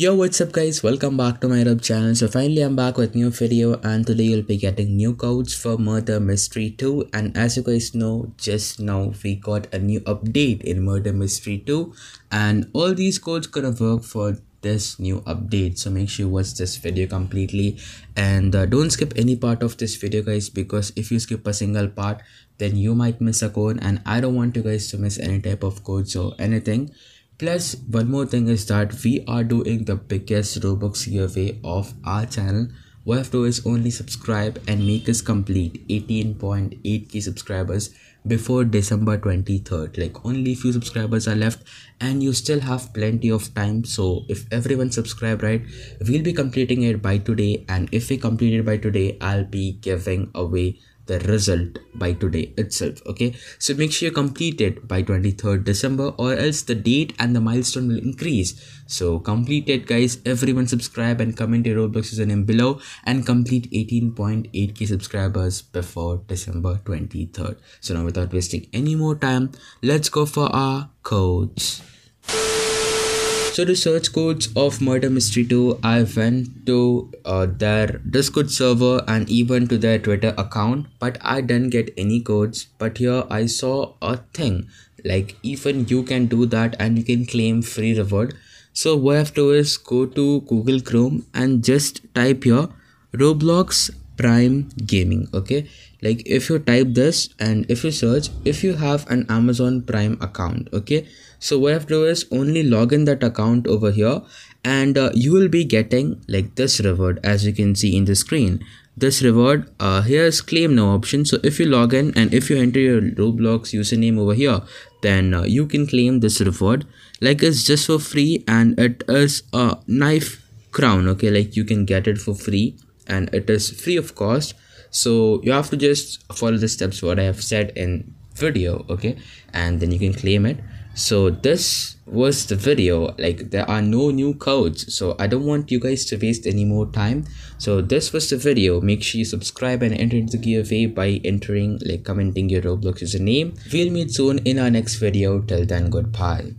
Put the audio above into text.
Yo what's up guys? Welcome back to my YouTube channel. So finally I'm back with new video and today you'll be getting new codes for Murder Mystery 2 and as you guys know just now we got a new update in Murder Mystery 2 and all these codes gonna work for this new update. So make sure you watch this video completely. And uh, don't skip any part of this video guys because if you skip a single part then you might miss a code. And I don't want you guys to miss any type of codes or anything Plus, one more thing is that we are doing the biggest Robux giveaway of our channel. What you have to do is only subscribe and make us complete 18.8k subscribers before December 23rd. Like only few subscribers are left and you still have plenty of time. So if everyone subscribe right, we'll be completing it by today. And if we complete it by today, I'll be giving away the result by today itself okay? So make sure you complete it by 23rd december or else the date and the milestone will increase. So complete it guys. Everyone subscribe and comment your roblox username below and complete 18.8k subscribers before december 23rd so now without wasting any more time let's go for our codes so to search codes of Murder Mystery 2, I went to uh, their Discord server and even to their Twitter account, but I didn't get any codes. But here I saw a thing like even you can do that and you can claim free reward. So what I have to do is go to Google Chrome and just type here Roblox Prime Gaming. Okay, like if you type this and if you search, if you have an Amazon Prime account, okay? So what I have to do is only log in that account over here and uh, you will be getting like this reward as you can see in the screen. This reward uh, here's claim now option. So if you log in and if you enter your roblox username over here then uh, you can claim this reward. Like it's just for free and it is a knife crown okay? Like you can get it for free and it is free of cost. So you have to just follow the steps what i have said in video okay? And then you can claim it. So this was the video. Like there are no new codes. So i don't want you guys to waste any more time. So this was the video. Make sure you subscribe and enter the giveaway by entering like commenting your roblox username we'll meet soon in our next video. Till then goodbye